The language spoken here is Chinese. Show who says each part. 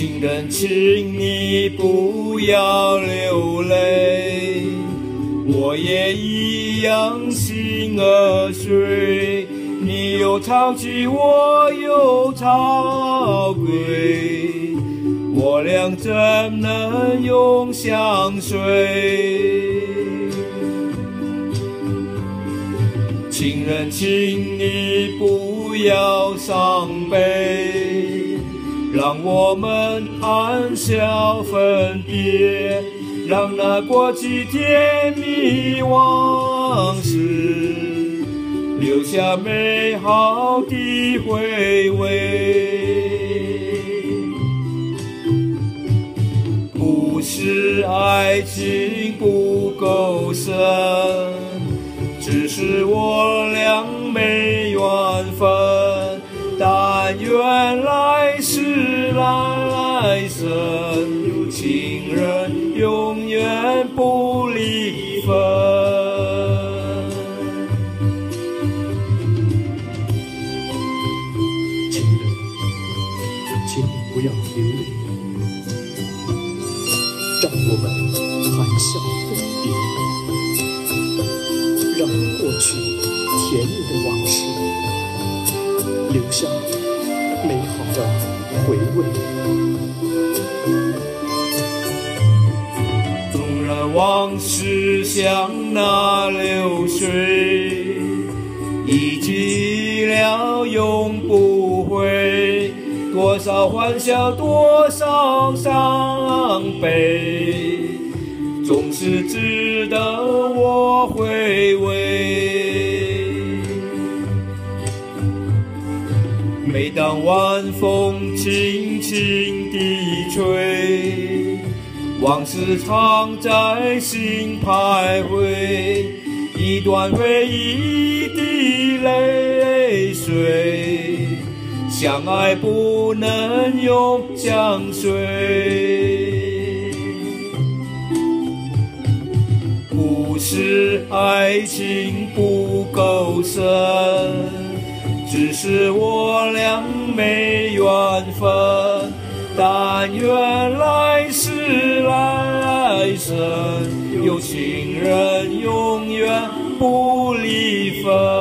Speaker 1: 情人，请你不要流泪，我也一样心儿碎。你又逃去，我又逃归，我俩怎能永相随？情人，请你不要伤悲，让我们谈笑分别，让那过去甜蜜往事留下美好的回味。不是爱情不够深。只是我来世来生有情人永远不离分。
Speaker 2: 情人，请你不要流泪，让我们谈笑分别。让过去甜蜜的往事留下美好的回味。
Speaker 1: 纵然往事像那流水，一去了永不回。多少欢笑，多少伤悲。总是值得我回每当晚风轻轻地吹，往事常在心徘徊，一段回忆的泪水，相爱不能永相随。不是爱情不够深，只是我俩没缘分。但愿来世来生有情人永远不离分。